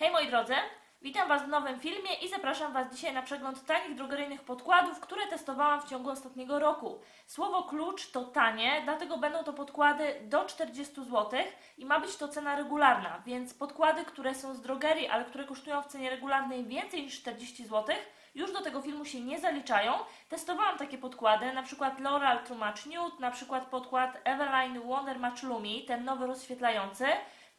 Hej moi drodzy, witam Was w nowym filmie i zapraszam Was dzisiaj na przegląd tanich drogeryjnych podkładów, które testowałam w ciągu ostatniego roku. Słowo klucz to tanie, dlatego będą to podkłady do 40 zł i ma być to cena regularna, więc podkłady, które są z drogerii, ale które kosztują w cenie regularnej więcej niż 40 zł, już do tego filmu się nie zaliczają. Testowałam takie podkłady, na przykład L'Oreal True Match Nude, na przykład podkład Eveline Wonder Match Lumi, ten nowy rozświetlający,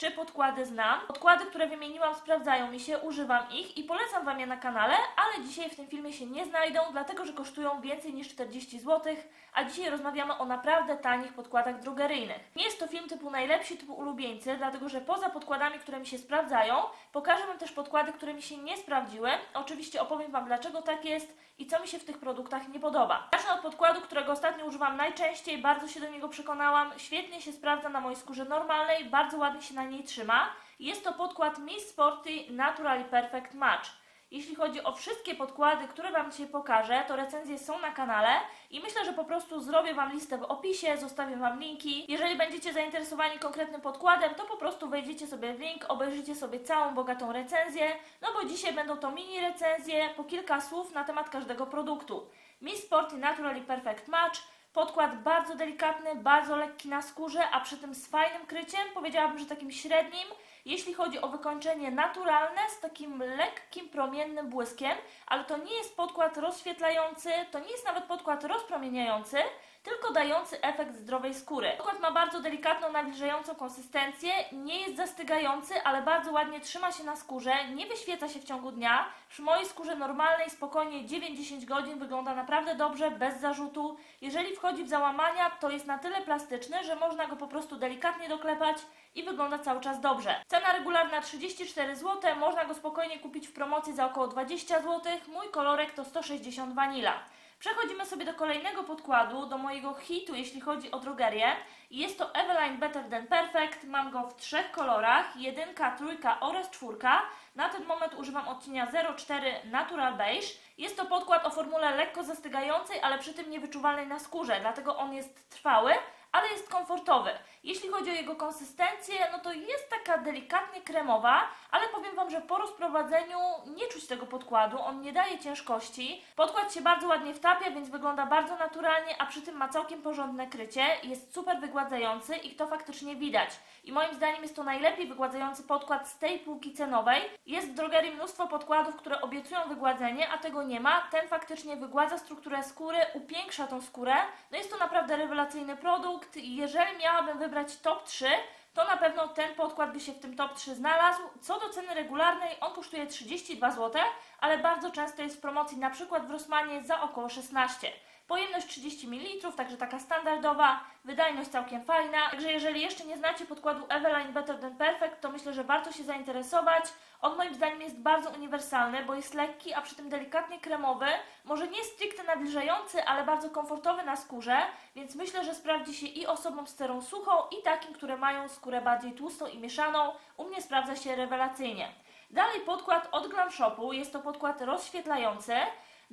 czy podkłady znam. Podkłady, które wymieniłam, sprawdzają mi się, używam ich i polecam Wam je na kanale, ale dzisiaj w tym filmie się nie znajdą, dlatego że kosztują więcej niż 40 zł, a dzisiaj rozmawiamy o naprawdę tanich podkładach drogeryjnych. Nie jest to film typu najlepsi, typu ulubieńcy, dlatego że poza podkładami, które mi się sprawdzają, pokażę Wam też podkłady, które mi się nie sprawdziły. Oczywiście opowiem Wam, dlaczego tak jest i co mi się w tych produktach nie podoba. Zacznę od podkładu, którego ostatnio używam najczęściej, bardzo się do niego przekonałam, świetnie się sprawdza na mojej skórze normalnej, bardzo ładnie się na niej trzyma. Jest to podkład Miss Sporty Naturally Perfect Match. Jeśli chodzi o wszystkie podkłady, które Wam dzisiaj pokażę, to recenzje są na kanale i myślę, że po prostu zrobię Wam listę w opisie, zostawię Wam linki. Jeżeli będziecie zainteresowani konkretnym podkładem, to po prostu wejdziecie sobie w link, obejrzycie sobie całą bogatą recenzję, no bo dzisiaj będą to mini recenzje, po kilka słów na temat każdego produktu. Miss Sporty Naturally Perfect Match Podkład bardzo delikatny, bardzo lekki na skórze, a przy tym z fajnym kryciem, powiedziałabym, że takim średnim, jeśli chodzi o wykończenie naturalne z takim lekkim, promiennym błyskiem, ale to nie jest podkład rozświetlający, to nie jest nawet podkład rozpromieniający, tylko dający efekt zdrowej skóry. Podkład ma bardzo delikatną, nawilżającą konsystencję, nie jest zastygający, ale bardzo ładnie trzyma się na skórze, nie wyświeca się w ciągu dnia. Przy mojej skórze normalnej spokojnie 9-10 godzin wygląda naprawdę dobrze, bez zarzutu. Jeżeli wchodzi w załamania, to jest na tyle plastyczny, że można go po prostu delikatnie doklepać i wygląda cały czas dobrze. Cena regularna 34 zł, można go spokojnie kupić w promocji za około 20 zł. Mój kolorek to 160 vanilla. Przechodzimy sobie do kolejnego podkładu, do mojego hitu, jeśli chodzi o drogerię. Jest to Eveline Better Than Perfect. Mam go w trzech kolorach, jedynka, trójka oraz czwórka. Na ten moment używam odcienia 04 Natural Beige. Jest to podkład o formule lekko zastygającej, ale przy tym niewyczuwalnej na skórze, dlatego on jest trwały, ale jest komfortowy. Jeśli chodzi o jego konsystencję, no to jest taka delikatnie kremowa, ale powiem Wam, że po rozprowadzeniu nie czuć tego podkładu, on nie daje ciężkości. Podkład się bardzo ładnie wtapia, więc wygląda bardzo naturalnie, a przy tym ma całkiem porządne krycie, jest super wygładzający i to faktycznie widać. I moim zdaniem jest to najlepiej wygładzający podkład z tej półki cenowej. Jest w drogerii mnóstwo podkładów, które obiecują wygładzenie, a tego nie ma. Ten faktycznie wygładza strukturę skóry, upiększa tą skórę. No jest to naprawdę rewelacyjny produkt i jeżeli miałabym wybrać top 3, to na pewno ten podkład by się w tym top 3 znalazł. Co do ceny regularnej, on kosztuje 32 zł, ale bardzo często jest w promocji na przykład w Rossmanie za około 16 Pojemność 30 ml, także taka standardowa, wydajność całkiem fajna. Także jeżeli jeszcze nie znacie podkładu Eveline Better Than Perfect, to myślę, że warto się zainteresować. On moim zdaniem jest bardzo uniwersalny, bo jest lekki, a przy tym delikatnie kremowy. Może nie stricte nawilżający, ale bardzo komfortowy na skórze, więc myślę, że sprawdzi się i osobom z cerą suchą, i takim, które mają skórę bardziej tłustą i mieszaną. U mnie sprawdza się rewelacyjnie. Dalej podkład od Glam Shopu, jest to podkład rozświetlający.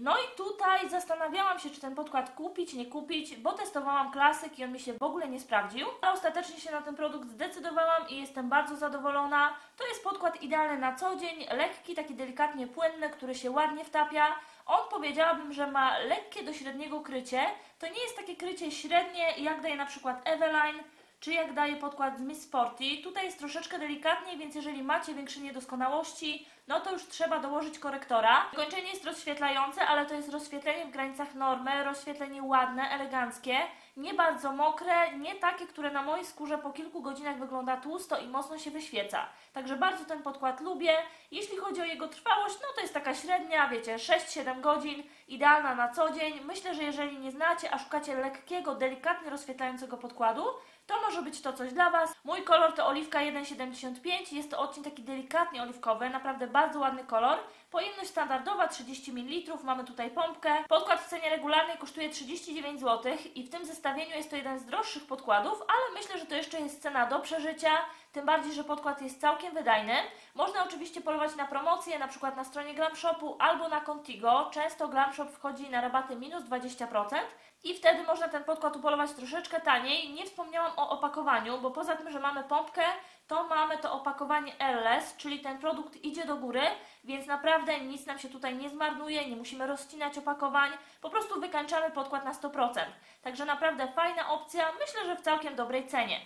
No i tutaj zastanawiałam się, czy ten podkład kupić, nie kupić, bo testowałam klasyk i on mi się w ogóle nie sprawdził. A ostatecznie się na ten produkt zdecydowałam i jestem bardzo zadowolona. To jest podkład idealny na co dzień, lekki, taki delikatnie płynny, który się ładnie wtapia. On powiedziałabym, że ma lekkie do średniego krycie. To nie jest takie krycie średnie, jak daje na przykład Eveline, czy jak daje podkład z Miss Sporty. Tutaj jest troszeczkę delikatniej, więc jeżeli macie większe niedoskonałości, no to już trzeba dołożyć korektora. Kończenie jest rozświetlające, ale to jest rozświetlenie w granicach normy, rozświetlenie ładne, eleganckie, nie bardzo mokre, nie takie, które na mojej skórze po kilku godzinach wygląda tłusto i mocno się wyświeca. Także bardzo ten podkład lubię. Jeśli chodzi o jego trwałość, no to jest taka średnia, wiecie, 6-7 godzin, idealna na co dzień. Myślę, że jeżeli nie znacie, a szukacie lekkiego, delikatnie rozświetlającego podkładu, to może być to coś dla Was. Mój kolor to oliwka 1,75. Jest to odcień taki delikatnie oliwkowy, naprawdę bardzo ładny kolor. Pojemność standardowa 30 ml, mamy tutaj pompkę. Podkład w cenie regularnej kosztuje 39 zł i w tym zestawieniu jest to jeden z droższych podkładów, ale myślę, że to jeszcze jest cena do przeżycia. Tym bardziej, że podkład jest całkiem wydajny. Można oczywiście polować na promocje, na przykład na stronie Glam Shopu albo na Contigo. Często Glam Shop wchodzi na rabaty minus 20% i wtedy można ten podkład upolować troszeczkę taniej. Nie wspomniałam o opakowaniu, bo poza tym, że mamy pompkę, to mamy to opakowanie airless, czyli ten produkt idzie do góry, więc naprawdę nic nam się tutaj nie zmarnuje, nie musimy rozcinać opakowań, po prostu wykańczamy podkład na 100%. Także naprawdę fajna opcja, myślę, że w całkiem dobrej cenie.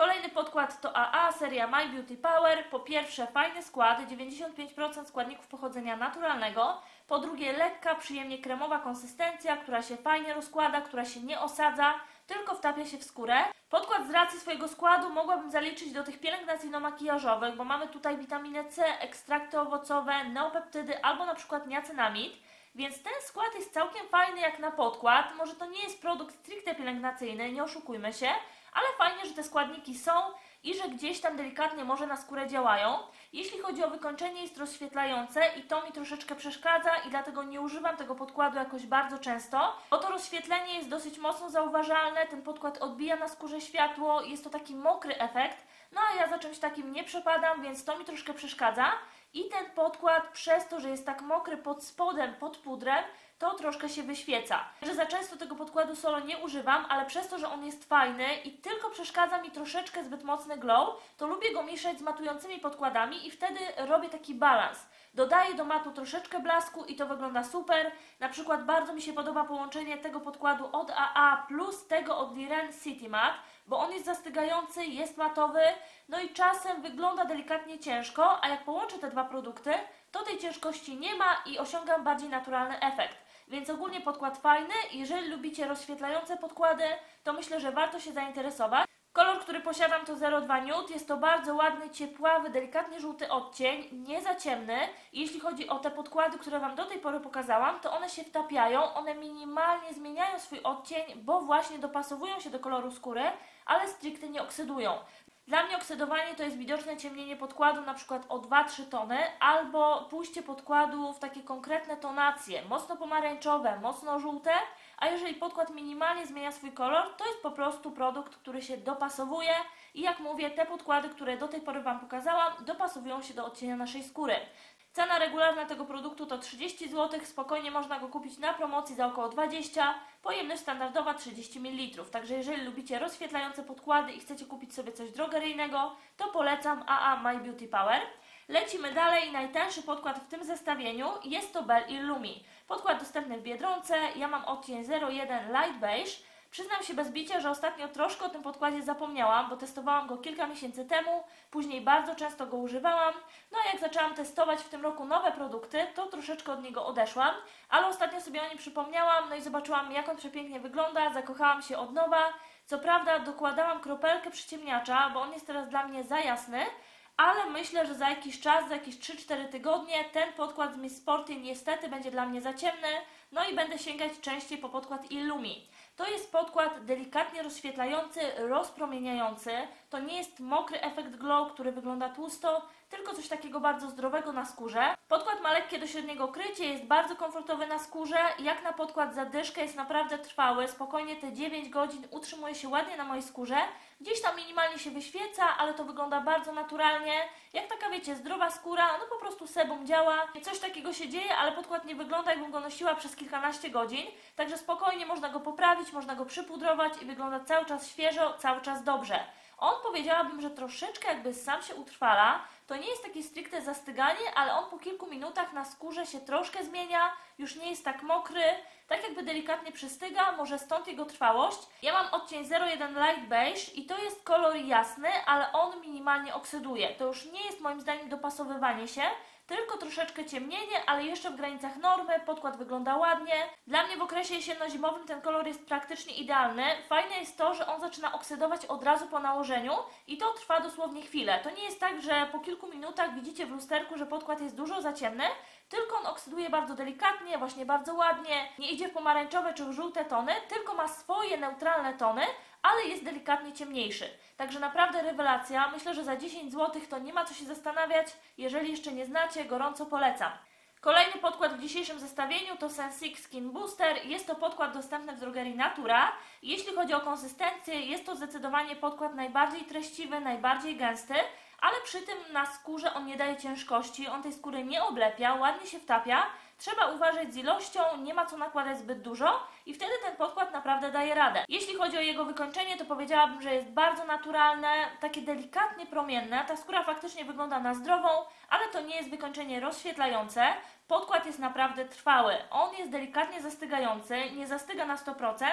Kolejny podkład to AA, seria My Beauty Power. Po pierwsze fajny skład, 95% składników pochodzenia naturalnego. Po drugie lekka, przyjemnie kremowa konsystencja, która się fajnie rozkłada, która się nie osadza, tylko wtapia się w skórę. Podkład z racji swojego składu mogłabym zaliczyć do tych pielęgnacyjno-makijażowych, bo mamy tutaj witaminę C, ekstrakty owocowe, neopeptydy albo na przykład niacinamid. Więc ten skład jest całkiem fajny jak na podkład. Może to nie jest produkt stricte pielęgnacyjny, nie oszukujmy się, ale fajnie, że te składniki są i że gdzieś tam delikatnie może na skórę działają. Jeśli chodzi o wykończenie, jest rozświetlające i to mi troszeczkę przeszkadza i dlatego nie używam tego podkładu jakoś bardzo często. Bo to rozświetlenie jest dosyć mocno zauważalne, ten podkład odbija na skórze światło, jest to taki mokry efekt, no a ja za czymś takim nie przepadam, więc to mi troszkę przeszkadza. I ten podkład przez to, że jest tak mokry pod spodem, pod pudrem, to troszkę się wyświeca. Że za często tego podkładu solo nie używam, ale przez to, że on jest fajny i tylko przeszkadza mi troszeczkę zbyt mocny glow, to lubię go mieszać z matującymi podkładami i wtedy robię taki balans. Dodaję do matu troszeczkę blasku i to wygląda super. Na przykład bardzo mi się podoba połączenie tego podkładu od AA plus tego od Liren City Matte, bo on jest zastygający, jest matowy, no i czasem wygląda delikatnie ciężko, a jak połączę te dwa produkty, to tej ciężkości nie ma i osiągam bardziej naturalny efekt. Więc ogólnie podkład fajny. Jeżeli lubicie rozświetlające podkłady, to myślę, że warto się zainteresować. Kolor, który posiadam to 02 Nude. Jest to bardzo ładny, ciepławy, delikatnie żółty odcień, nie za ciemny. Jeśli chodzi o te podkłady, które Wam do tej pory pokazałam, to one się wtapiają, one minimalnie zmieniają swój odcień, bo właśnie dopasowują się do koloru skóry, ale stricte nie oksydują. Dla mnie oksydowanie to jest widoczne ciemnienie podkładu na przykład o 2-3 tony albo pójście podkładu w takie konkretne tonacje, mocno pomarańczowe, mocno żółte, a jeżeli podkład minimalnie zmienia swój kolor, to jest po prostu produkt, który się dopasowuje i jak mówię, te podkłady, które do tej pory Wam pokazałam, dopasowują się do odcienia naszej skóry. Cena regularna tego produktu to 30 zł, spokojnie można go kupić na promocji za około 20, pojemność standardowa 30 ml. Także jeżeli lubicie rozświetlające podkłady i chcecie kupić sobie coś drogeryjnego, to polecam AA My Beauty Power. Lecimy dalej, najtańszy podkład w tym zestawieniu jest to Bell Illumi. Podkład dostępny w Biedronce, ja mam odcień 01 Light Beige. Przyznam się bez bicia, że ostatnio troszkę o tym podkładzie zapomniałam, bo testowałam go kilka miesięcy temu, później bardzo często go używałam. No a jak zaczęłam testować w tym roku nowe produkty, to troszeczkę od niego odeszłam, ale ostatnio sobie o nim przypomniałam, no i zobaczyłam jak on przepięknie wygląda, zakochałam się od nowa. Co prawda dokładałam kropelkę przyciemniacza, bo on jest teraz dla mnie za jasny, ale myślę, że za jakiś czas, za jakieś 3-4 tygodnie ten podkład z Miss Sporty niestety będzie dla mnie za ciemny, no i będę sięgać częściej po podkład Illumi. To jest podkład delikatnie rozświetlający, rozpromieniający. To nie jest mokry efekt glow, który wygląda tłusto, tylko coś takiego bardzo zdrowego na skórze. Podkład ma lekkie do średniego krycie, jest bardzo komfortowy na skórze. Jak na podkład zadyszkę jest naprawdę trwały. Spokojnie te 9 godzin utrzymuje się ładnie na mojej skórze. Gdzieś tam minimalnie się wyświeca, ale to wygląda bardzo naturalnie. Jak taka, wiecie, zdrowa skóra, no po prostu sebum działa. Coś takiego się dzieje, ale podkład nie wygląda, jakbym go nosiła przez kilkanaście godzin. Także spokojnie można go poprawić, można go przypudrować i wygląda cały czas świeżo, cały czas dobrze. On powiedziałabym, że troszeczkę jakby sam się utrwala. To nie jest takie stricte zastyganie, ale on po kilku minutach na skórze się troszkę zmienia, już nie jest tak mokry, tak jakby delikatnie przystyga, może stąd jego trwałość. Ja mam odcień 01 Light Beige i to jest kolor jasny, ale on minimalnie oksyduje. To już nie jest moim zdaniem dopasowywanie się, tylko troszeczkę ciemnienie, ale jeszcze w granicach normy, podkład wygląda ładnie. Dla mnie w okresie jesienno-zimowym ten kolor jest praktycznie idealny. Fajne jest to, że on zaczyna oksydować od razu po nałożeniu i to trwa dosłownie chwilę. To nie jest tak, że po kilku minutach widzicie w lusterku, że podkład jest dużo za ciemny, tylko on oksyduje bardzo delikatnie, właśnie bardzo ładnie, nie idzie w pomarańczowe czy w żółte tony, tylko ma swoje neutralne tony, ale jest delikatnie ciemniejszy. Także naprawdę rewelacja. Myślę, że za 10 zł to nie ma co się zastanawiać. Jeżeli jeszcze nie znacie, gorąco polecam. Kolejny podkład w dzisiejszym zestawieniu to Sensic Skin Booster. Jest to podkład dostępny w drogerii Natura. Jeśli chodzi o konsystencję, jest to zdecydowanie podkład najbardziej treściwy, najbardziej gęsty, ale przy tym na skórze on nie daje ciężkości, on tej skóry nie oblepia, ładnie się wtapia. Trzeba uważać z ilością, nie ma co nakładać zbyt dużo i wtedy ten podkład naprawdę daje radę. Jeśli chodzi o jego wykończenie, to powiedziałabym, że jest bardzo naturalne, takie delikatnie promienne. Ta skóra faktycznie wygląda na zdrową, ale to nie jest wykończenie rozświetlające. Podkład jest naprawdę trwały. On jest delikatnie zastygający, nie zastyga na 100%,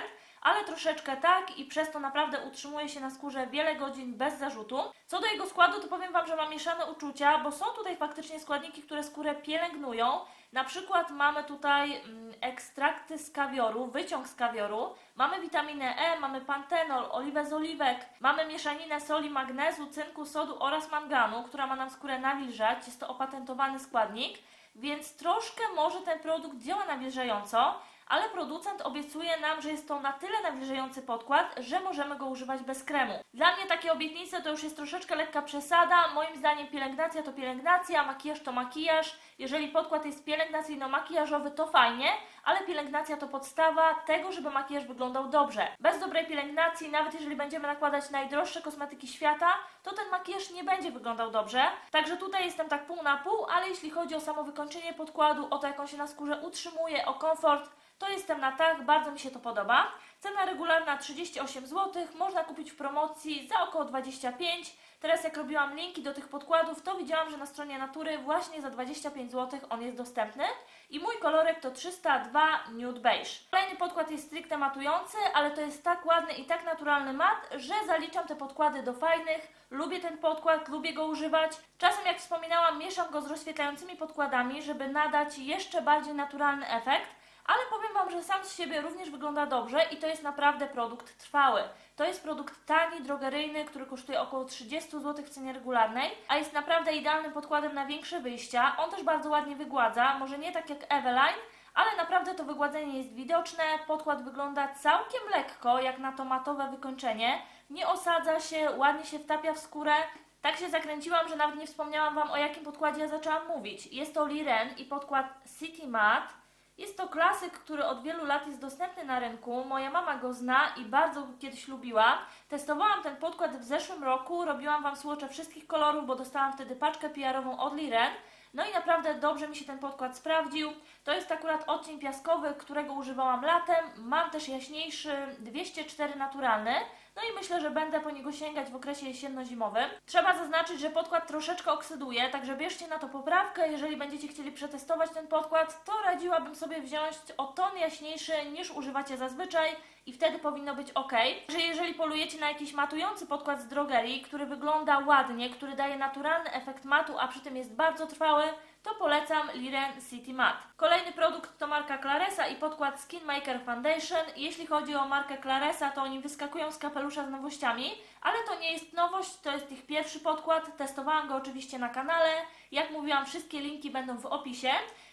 ale troszeczkę tak i przez to naprawdę utrzymuje się na skórze wiele godzin bez zarzutu. Co do jego składu, to powiem Wam, że mam mieszane uczucia, bo są tutaj faktycznie składniki, które skórę pielęgnują. Na przykład mamy tutaj mm, ekstrakty z kawioru, wyciąg z kawioru, mamy witaminę E, mamy pantenol, oliwę z oliwek, mamy mieszaninę soli magnezu, cynku, sodu oraz manganu, która ma nam skórę nawilżać. Jest to opatentowany składnik, więc troszkę może ten produkt działa nawilżająco, ale producent obiecuje nam, że jest to na tyle nawilżający podkład, że możemy go używać bez kremu. Dla mnie takie obietnice to już jest troszeczkę lekka przesada. Moim zdaniem pielęgnacja to pielęgnacja, makijaż to makijaż. Jeżeli podkład jest pielęgnacyjno-makijażowy, to fajnie, ale pielęgnacja to podstawa tego, żeby makijaż wyglądał dobrze. Bez dobrej pielęgnacji, nawet jeżeli będziemy nakładać najdroższe kosmetyki świata, to ten makijaż nie będzie wyglądał dobrze. Także tutaj jestem tak pół na pół, ale jeśli chodzi o samo wykończenie podkładu, o to jak on się na skórze utrzymuje, o komfort, to jestem na tak, bardzo mi się to podoba. Cena regularna 38 zł, można kupić w promocji za około 25 Teraz jak robiłam linki do tych podkładów, to widziałam, że na stronie Natury właśnie za 25 zł on jest dostępny. I mój kolorek to 302 Nude Beige. Kolejny podkład jest stricte matujący, ale to jest tak ładny i tak naturalny mat, że zaliczam te podkłady do fajnych. Lubię ten podkład, lubię go używać. Czasem, jak wspominałam, mieszam go z rozświetlającymi podkładami, żeby nadać jeszcze bardziej naturalny efekt ale powiem Wam, że sam z siebie również wygląda dobrze i to jest naprawdę produkt trwały. To jest produkt tani, drogeryjny, który kosztuje około 30 zł w cenie regularnej, a jest naprawdę idealnym podkładem na większe wyjścia. On też bardzo ładnie wygładza, może nie tak jak Eveline, ale naprawdę to wygładzenie jest widoczne, podkład wygląda całkiem lekko, jak na to matowe wykończenie, nie osadza się, ładnie się wtapia w skórę, tak się zakręciłam, że nawet nie wspomniałam Wam o jakim podkładzie ja zaczęłam mówić. Jest to Liren i podkład City Matte. Jest to klasyk, który od wielu lat jest dostępny na rynku. Moja mama go zna i bardzo go kiedyś lubiła. Testowałam ten podkład w zeszłym roku, robiłam Wam słocze wszystkich kolorów, bo dostałam wtedy paczkę PR-ową od Liren. No i naprawdę dobrze mi się ten podkład sprawdził. To jest akurat odcień piaskowy, którego używałam latem. Mam też jaśniejszy 204 naturalny. No i myślę, że będę po niego sięgać w okresie jesienno-zimowym. Trzeba zaznaczyć, że podkład troszeczkę oksyduje, także bierzcie na to poprawkę. Jeżeli będziecie chcieli przetestować ten podkład, to radziłabym sobie wziąć o ton jaśniejszy niż używacie zazwyczaj i wtedy powinno być ok. Że jeżeli polujecie na jakiś matujący podkład z drogerii, który wygląda ładnie, który daje naturalny efekt matu, a przy tym jest bardzo trwały, to polecam Liren City Matte. Kolejny produkt to marka Claresa i podkład Skin Maker Foundation. Jeśli chodzi o markę Claresa, to oni wyskakują z kapelusza z nowościami, ale to nie jest nowość, to jest ich pierwszy podkład. Testowałam go oczywiście na kanale. Jak mówiłam, wszystkie linki będą w opisie.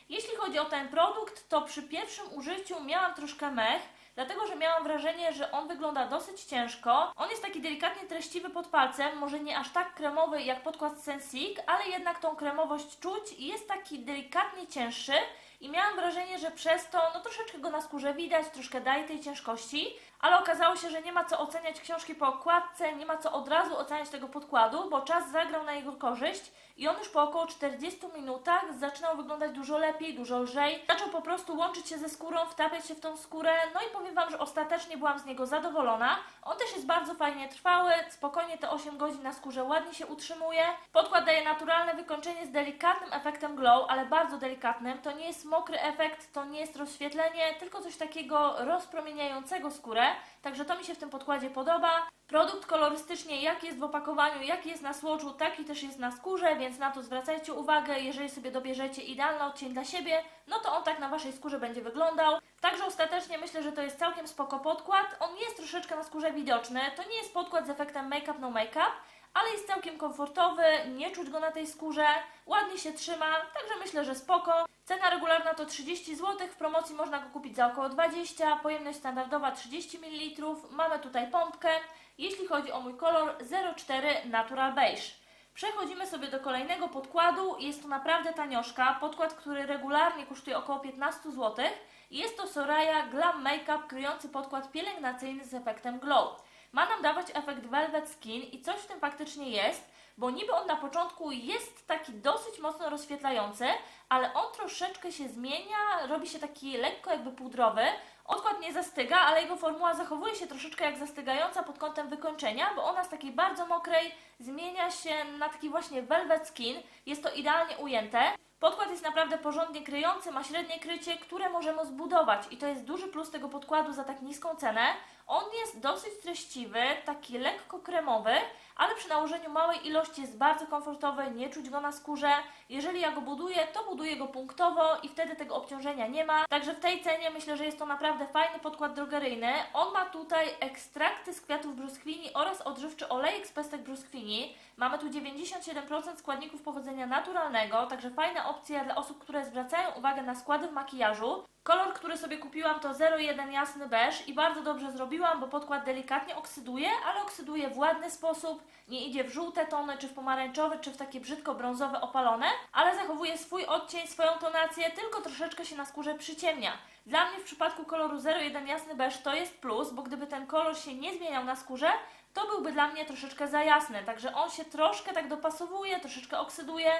Jeśli chodzi o ten produkt, to przy pierwszym użyciu miałam troszkę mech, dlatego że miałam wrażenie, że on wygląda dosyć ciężko. On jest taki delikatnie treściwy pod palcem, może nie aż tak kremowy jak podkład Sensic, ale jednak tą kremowość czuć i jest taki delikatnie cięższy i miałam wrażenie, że przez to no troszeczkę go na skórze widać, troszkę daje tej ciężkości, ale okazało się, że nie ma co oceniać książki po okładce, nie ma co od razu oceniać tego podkładu, bo czas zagrał na jego korzyść i on już po około 40 minutach zaczynał wyglądać dużo lepiej, dużo lżej. Zaczął po prostu łączyć się ze skórą, wtapiać się w tą skórę, no i powiem Wam, że ostatecznie byłam z niego zadowolona. On też jest bardzo fajnie trwały, spokojnie te 8 godzin na skórze ładnie się utrzymuje. Podkład daje naturalne wykończenie z delikatnym efektem glow, ale bardzo delikatnym. To nie jest mokry efekt, to nie jest rozświetlenie, tylko coś takiego rozpromieniającego skórę. Także to mi się w tym podkładzie podoba. Produkt kolorystycznie jak jest w opakowaniu, jak jest na słoczu, taki też jest na skórze, więc na to zwracajcie uwagę. Jeżeli sobie dobierzecie idealny odcień dla siebie, no to on tak na Waszej skórze będzie wyglądał. Także ostatecznie myślę, że to jest całkiem spoko podkład. On jest troszeczkę na skórze widoczny. To nie jest podkład z efektem make-up no make-up, ale jest całkiem komfortowy, nie czuć go na tej skórze, ładnie się trzyma, także myślę, że spoko. Cena regularna to 30 zł, w promocji można go kupić za około 20, pojemność standardowa 30 ml, mamy tutaj pompkę. Jeśli chodzi o mój kolor 04 Natural Beige. Przechodzimy sobie do kolejnego podkładu. Jest to naprawdę tanioszka. Podkład, który regularnie kosztuje około 15 zł. Jest to Soraya Glam Makeup kryjący podkład pielęgnacyjny z efektem glow. Ma nam dawać efekt velvet skin i coś w tym faktycznie jest, bo niby on na początku jest taki dosyć mocno rozświetlający, ale on troszeczkę się zmienia, robi się taki lekko jakby pudrowy. Odkład nie zastyga, ale jego formuła zachowuje się troszeczkę jak zastygająca pod kątem wykończenia, bo ona z takiej bardzo mokrej zmienia się na taki właśnie velvet skin. Jest to idealnie ujęte. Podkład jest naprawdę porządnie kryjący, ma średnie krycie, które możemy zbudować i to jest duży plus tego podkładu za tak niską cenę. On jest dosyć treściwy, taki lekko kremowy, ale przy nałożeniu małej ilości jest bardzo komfortowy, nie czuć go na skórze. Jeżeli ja go buduję, to buduję go punktowo i wtedy tego obciążenia nie ma. Także w tej cenie myślę, że jest to naprawdę fajny podkład drogeryjny. On ma tutaj ekstrakty z kwiatów brzoskwini oraz odżywczy olejek z pestek brzoskwini. Mamy tu 97% składników pochodzenia naturalnego, także fajna opcja dla osób, które zwracają uwagę na składy w makijażu. Kolor, który sobie kupiłam to 01 jasny beż i bardzo dobrze bo podkład delikatnie oksyduje, ale oksyduje w ładny sposób, nie idzie w żółte tony, czy w pomarańczowe, czy w takie brzydko-brązowe opalone, ale zachowuje swój odcień, swoją tonację, tylko troszeczkę się na skórze przyciemnia. Dla mnie w przypadku koloru 01 jasny beż to jest plus, bo gdyby ten kolor się nie zmieniał na skórze, to byłby dla mnie troszeczkę za jasny, także on się troszkę tak dopasowuje, troszeczkę oksyduje,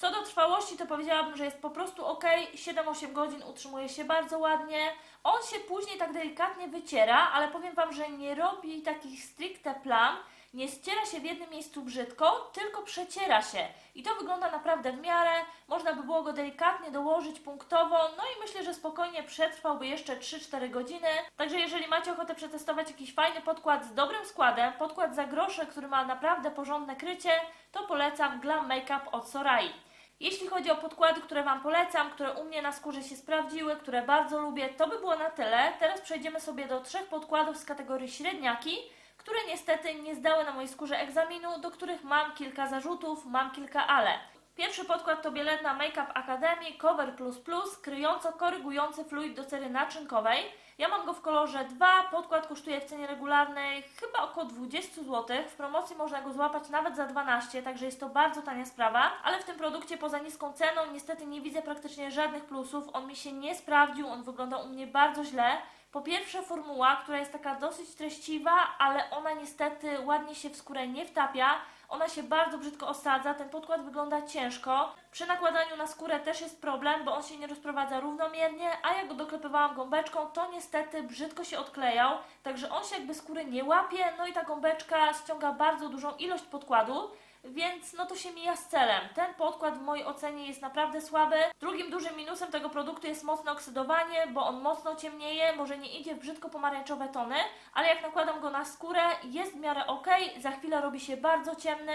co do trwałości, to powiedziałabym, że jest po prostu ok. 7-8 godzin utrzymuje się bardzo ładnie. On się później tak delikatnie wyciera, ale powiem Wam, że nie robi takich stricte plam. Nie ściera się w jednym miejscu brzydko, tylko przeciera się. I to wygląda naprawdę w miarę. Można by było go delikatnie dołożyć punktowo, no i myślę, że spokojnie przetrwałby jeszcze 3-4 godziny. Także jeżeli macie ochotę przetestować jakiś fajny podkład z dobrym składem, podkład za grosze, który ma naprawdę porządne krycie, to polecam Glam Makeup od Sorai. Jeśli chodzi o podkłady, które Wam polecam, które u mnie na skórze się sprawdziły, które bardzo lubię, to by było na tyle. Teraz przejdziemy sobie do trzech podkładów z kategorii średniaki, które niestety nie zdały na mojej skórze egzaminu, do których mam kilka zarzutów, mam kilka ale. Pierwszy podkład to Bieletna Makeup Academy Cover Plus Plus, kryjąco-korygujący fluid do cery naczynkowej. Ja mam go w kolorze 2, podkład kosztuje w cenie regularnej chyba około 20 zł. W promocji można go złapać nawet za 12, także jest to bardzo tania sprawa. Ale w tym produkcie poza niską ceną niestety nie widzę praktycznie żadnych plusów. On mi się nie sprawdził, on wygląda u mnie bardzo źle. Po pierwsze formuła, która jest taka dosyć treściwa, ale ona niestety ładnie się w skórę nie wtapia. Ona się bardzo brzydko osadza, ten podkład wygląda ciężko. Przy nakładaniu na skórę też jest problem, bo on się nie rozprowadza równomiernie, a jak go doklepywałam gąbeczką, to niestety brzydko się odklejał, także on się jakby skóry nie łapie, no i ta gąbeczka ściąga bardzo dużą ilość podkładu więc no to się mija z celem. Ten podkład w mojej ocenie jest naprawdę słaby. Drugim dużym minusem tego produktu jest mocne oksydowanie, bo on mocno ciemnieje, może nie idzie w brzydko pomarańczowe tony, ale jak nakładam go na skórę jest w miarę ok, za chwilę robi się bardzo ciemny.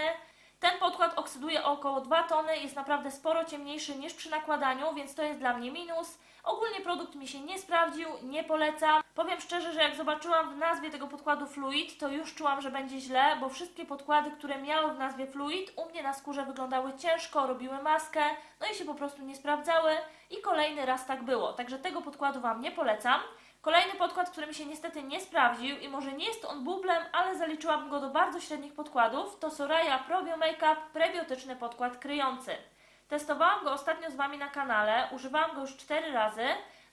Ten podkład oksyduje około 2 tony, jest naprawdę sporo ciemniejszy niż przy nakładaniu, więc to jest dla mnie minus. Ogólnie produkt mi się nie sprawdził, nie polecam. Powiem szczerze, że jak zobaczyłam w nazwie tego podkładu Fluid, to już czułam, że będzie źle, bo wszystkie podkłady, które miały w nazwie Fluid, u mnie na skórze wyglądały ciężko, robiły maskę, no i się po prostu nie sprawdzały i kolejny raz tak było. Także tego podkładu Wam nie polecam. Kolejny podkład, który mi się niestety nie sprawdził i może nie jest on bublem, ale zaliczyłabym go do bardzo średnich podkładów, to Soraya Probio Makeup prebiotyczny podkład kryjący. Testowałam go ostatnio z Wami na kanale, używałam go już 4 razy,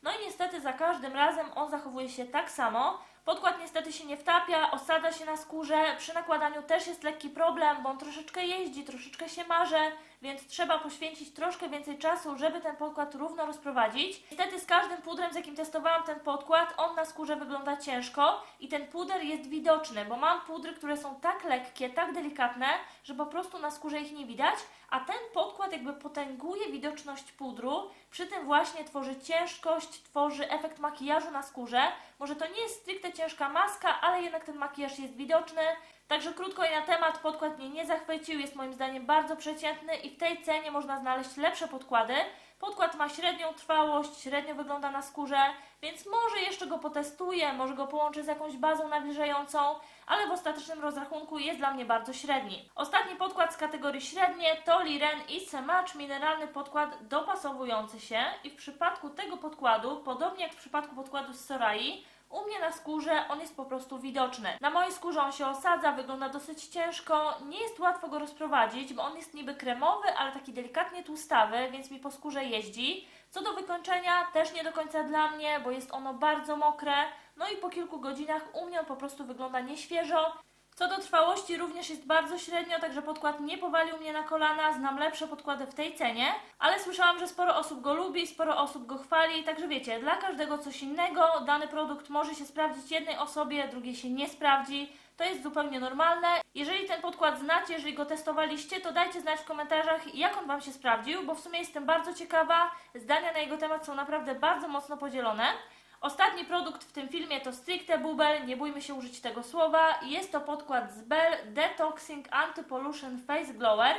no i niestety za każdym razem on zachowuje się tak samo. Podkład niestety się nie wtapia, osada się na skórze, przy nakładaniu też jest lekki problem, bo on troszeczkę jeździ, troszeczkę się marze, więc trzeba poświęcić troszkę więcej czasu, żeby ten podkład równo rozprowadzić. Niestety z każdym pudrem, z jakim testowałam ten podkład, on na skórze wygląda ciężko i ten puder jest widoczny, bo mam pudry, które są tak lekkie, tak delikatne, że po prostu na skórze ich nie widać, a ten podkład jakby potęguje widoczność pudru, przy tym właśnie tworzy ciężkość, tworzy efekt makijażu na skórze. Może to nie jest stricte ciężka maska, ale jednak ten makijaż jest widoczny, Także krótko i na temat, podkład mnie nie zachwycił, jest moim zdaniem bardzo przeciętny i w tej cenie można znaleźć lepsze podkłady. Podkład ma średnią trwałość, średnio wygląda na skórze, więc może jeszcze go potestuję, może go połączę z jakąś bazą nawilżającą, ale w ostatecznym rozrachunku jest dla mnie bardzo średni. Ostatni podkład z kategorii średnie to Liren Isse Match mineralny podkład dopasowujący się i w przypadku tego podkładu, podobnie jak w przypadku podkładu z Sorai, U mnie na skórze on jest po prostu widoczny. Na mojej skórze on się osadza, wygląda dosyć ciężko, nie jest łatwo go rozprowadzić, bo on jest niby kremowy, ale taki delikatnie tłustawy, więc mi po skórze jeździ. Co do wykończenia, też nie do końca dla mnie, bo jest ono bardzo mokre. No i po kilku godzinach u mnie on po prostu wygląda nieświeżo. Co do trwałości również jest bardzo średnio, także podkład nie powalił mnie na kolana, znam lepsze podkłady w tej cenie, ale słyszałam, że sporo osób go lubi, sporo osób go chwali, także wiecie, dla każdego coś innego, dany produkt może się sprawdzić jednej osobie, drugiej się nie sprawdzi, to jest zupełnie normalne. Jeżeli ten podkład znacie, jeżeli go testowaliście, to dajcie znać w komentarzach, jak on Wam się sprawdził, bo w sumie jestem bardzo ciekawa, zdania na jego temat są naprawdę bardzo mocno podzielone. Ostatni produkt w tym filmie to stricte bubel, nie bójmy się użyć tego słowa. Jest to podkład z Bell Detoxing Anti-Pollution Face Glower.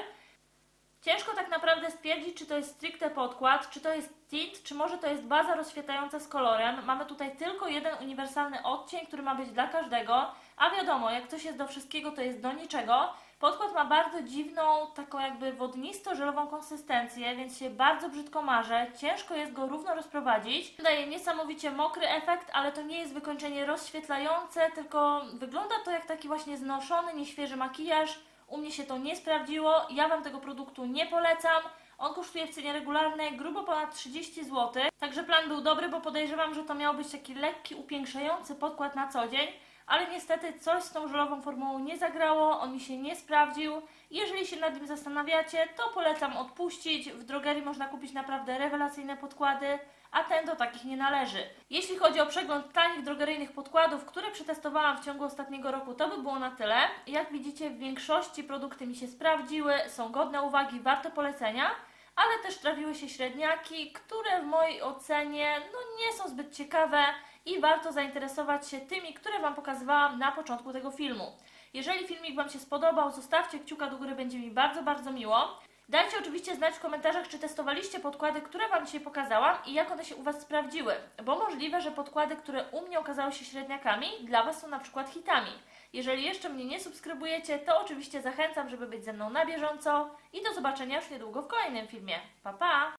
Ciężko tak naprawdę stwierdzić, czy to jest stricte podkład, czy to jest tint, czy może to jest baza rozświetlająca z kolorem. Mamy tutaj tylko jeden uniwersalny odcień, który ma być dla każdego, a wiadomo, jak coś jest do wszystkiego, to jest do niczego. Podkład ma bardzo dziwną, taką jakby wodnisto-żelową konsystencję, więc się bardzo brzydko marze. Ciężko jest go równo rozprowadzić. Daje niesamowicie mokry efekt, ale to nie jest wykończenie rozświetlające, tylko wygląda to jak taki właśnie znoszony, nieświeży makijaż. U mnie się to nie sprawdziło, ja Wam tego produktu nie polecam. On kosztuje w cenie regularnej grubo ponad 30 zł. Także plan był dobry, bo podejrzewam, że to miał być taki lekki, upiększający podkład na co dzień. Ale niestety coś z tą żelową formułą nie zagrało, on mi się nie sprawdził. Jeżeli się nad nim zastanawiacie, to polecam odpuścić. W drogerii można kupić naprawdę rewelacyjne podkłady, a ten do takich nie należy. Jeśli chodzi o przegląd tanich drogeryjnych podkładów, które przetestowałam w ciągu ostatniego roku, to by było na tyle. Jak widzicie, w większości produkty mi się sprawdziły, są godne uwagi, warte polecenia ale też trafiły się średniaki, które w mojej ocenie no, nie są zbyt ciekawe i warto zainteresować się tymi, które Wam pokazywałam na początku tego filmu. Jeżeli filmik Wam się spodobał, zostawcie kciuka do góry, będzie mi bardzo, bardzo miło. Dajcie oczywiście znać w komentarzach, czy testowaliście podkłady, które Wam dzisiaj pokazałam i jak one się u Was sprawdziły, bo możliwe, że podkłady, które u mnie okazały się średniakami, dla Was są na przykład hitami. Jeżeli jeszcze mnie nie subskrybujecie, to oczywiście zachęcam, żeby być ze mną na bieżąco i do zobaczenia już niedługo w kolejnym filmie. Pa, pa!